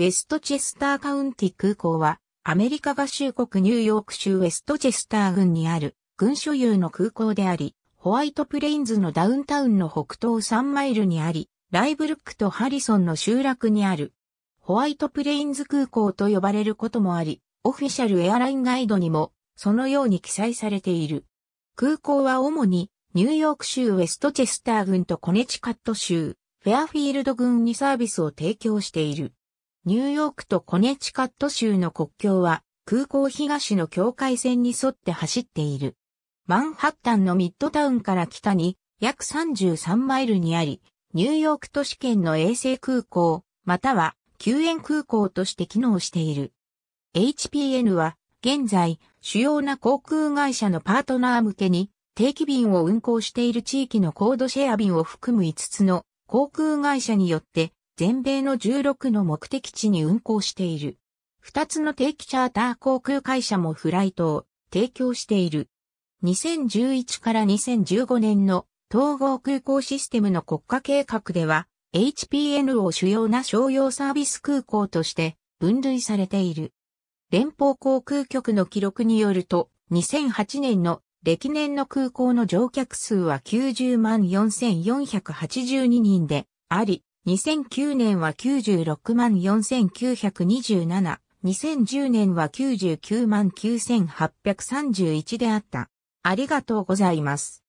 ウェストチェスターカウンティ空港は、アメリカ合衆国ニューヨーク州ウェストチェスター郡にある、郡所有の空港であり、ホワイトプレインズのダウンタウンの北東3マイルにあり、ライブルックとハリソンの集落にある。ホワイトプレインズ空港と呼ばれることもあり、オフィシャルエアラインガイドにも、そのように記載されている。空港は主に、ニューヨーク州ウェストチェスター郡とコネチカット州、フェアフィールド郡にサービスを提供している。ニューヨークとコネチカット州の国境は空港東の境界線に沿って走っている。マンハッタンのミッドタウンから北に約33マイルにあり、ニューヨーク都市圏の衛星空港、または救援空港として機能している。HPN は現在主要な航空会社のパートナー向けに定期便を運航している地域のコードシェア便を含む5つの航空会社によって全米の16の目的地に運航している。2つの定期チャーター航空会社もフライトを提供している。2011から2015年の統合空港システムの国家計画では HPN を主要な商用サービス空港として分類されている。連邦航空局の記録によると2008年の歴年の空港の乗客数は90万4482人であり、2009年は96万4927、2010年は99万9831であった。ありがとうございます。